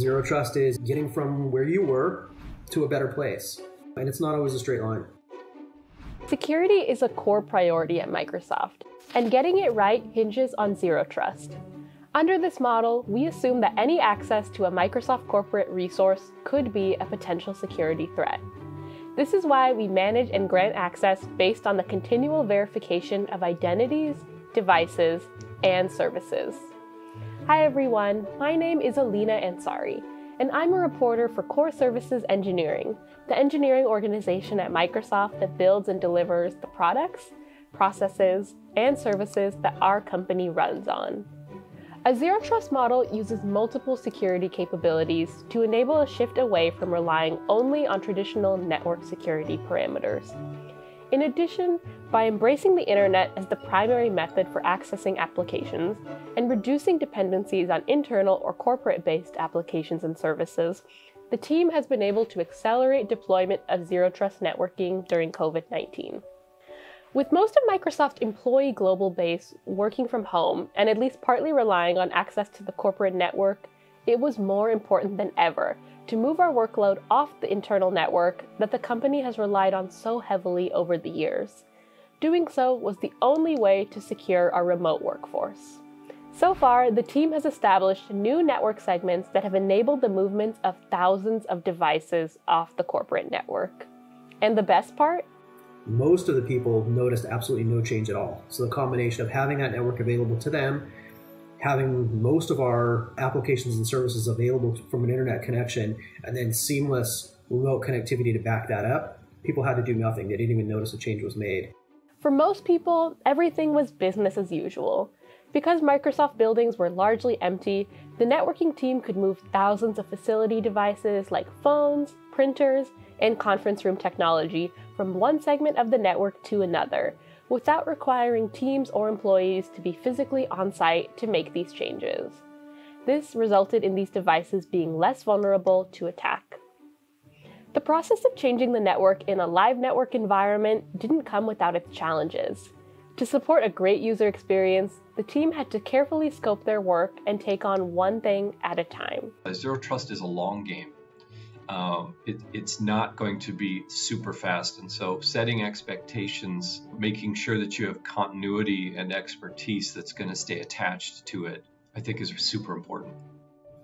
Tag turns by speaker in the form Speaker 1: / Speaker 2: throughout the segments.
Speaker 1: Zero trust is getting from where you were to a better place. And it's not always a straight line.
Speaker 2: Security is a core priority at Microsoft, and getting it right hinges on zero trust. Under this model, we assume that any access to a Microsoft corporate resource could be a potential security threat. This is why we manage and grant access based on the continual verification of identities, devices, and services. Hi everyone, my name is Alina Ansari, and I'm a reporter for Core Services Engineering, the engineering organization at Microsoft that builds and delivers the products, processes, and services that our company runs on. A zero trust model uses multiple security capabilities to enable a shift away from relying only on traditional network security parameters. In addition, by embracing the internet as the primary method for accessing applications and reducing dependencies on internal or corporate based applications and services, the team has been able to accelerate deployment of zero trust networking during COVID 19. With most of Microsoft employee global base working from home and at least partly relying on access to the corporate network, it was more important than ever to move our workload off the internal network that the company has relied on so heavily over the years. Doing so was the only way to secure our remote workforce. So far, the team has established new network segments that have enabled the movements of thousands of devices off the corporate network. And the best part?
Speaker 1: most of the people noticed absolutely no change at all. So the combination of having that network available to them, having most of our applications and services available from an internet connection, and then seamless remote connectivity to back that up, people had to do nothing. They didn't even notice a change was made.
Speaker 2: For most people, everything was business as usual. Because Microsoft buildings were largely empty, the networking team could move thousands of facility devices like phones, printers, and conference room technology from one segment of the network to another, without requiring teams or employees to be physically on site to make these changes. This resulted in these devices being less vulnerable to attack. The process of changing the network in a live network environment didn't come without its challenges. To support a great user experience, the team had to carefully scope their work and take on one thing at a time.
Speaker 3: Zero Trust is a long game. Um, it, it's not going to be super fast. And so, setting expectations, making sure that you have continuity and expertise that's going to stay attached to it, I think is super important.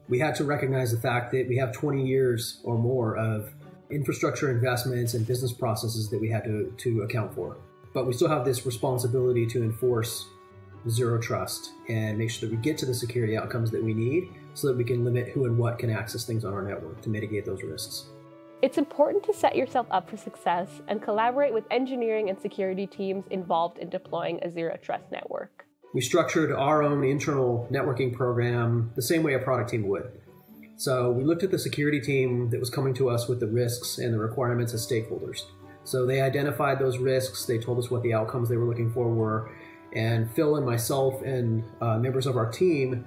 Speaker 1: We had to recognize the fact that we have 20 years or more of infrastructure investments and business processes that we had to, to account for. But we still have this responsibility to enforce zero trust and make sure that we get to the security outcomes that we need so that we can limit who and what can access things on our network to mitigate those risks.
Speaker 2: It's important to set yourself up for success and collaborate with engineering and security teams involved in deploying a zero trust network.
Speaker 1: We structured our own internal networking program the same way a product team would. So we looked at the security team that was coming to us with the risks and the requirements as stakeholders. So they identified those risks, they told us what the outcomes they were looking for were, and Phil and myself and uh, members of our team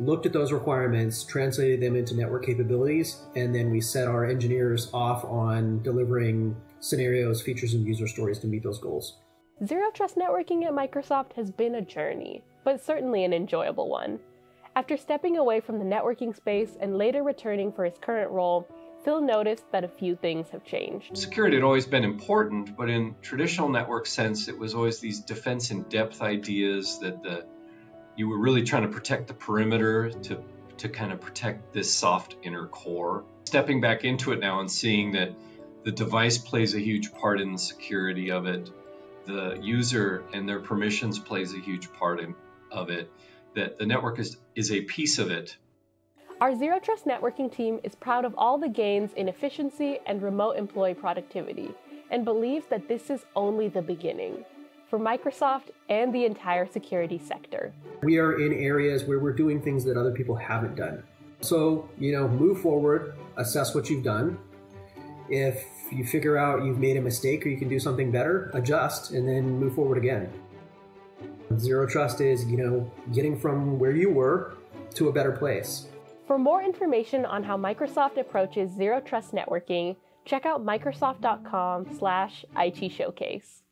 Speaker 1: looked at those requirements, translated them into network capabilities, and then we set our engineers off on delivering scenarios, features, and user stories to meet those goals.
Speaker 2: Zero Trust networking at Microsoft has been a journey, but certainly an enjoyable one. After stepping away from the networking space and later returning for his current role, Phil noticed that a few things have changed.
Speaker 3: Security had always been important, but in traditional network sense, it was always these defense in depth ideas that the you were really trying to protect the perimeter to to kind of protect this soft inner core. Stepping back into it now and seeing that the device plays a huge part in the security of it, the user and their permissions plays a huge part in, of it, that the network is, is a piece of it.
Speaker 2: Our Zero Trust networking team is proud of all the gains in efficiency and remote employee productivity and believes that this is only the beginning for Microsoft and the entire security sector.
Speaker 1: We are in areas where we're doing things that other people haven't done. So, you know, move forward, assess what you've done. If you figure out you've made a mistake or you can do something better, adjust and then move forward again. Zero trust is, you know, getting from where you were to a better place.
Speaker 2: For more information on how Microsoft approaches zero trust networking, check out microsoft.com slash IT showcase.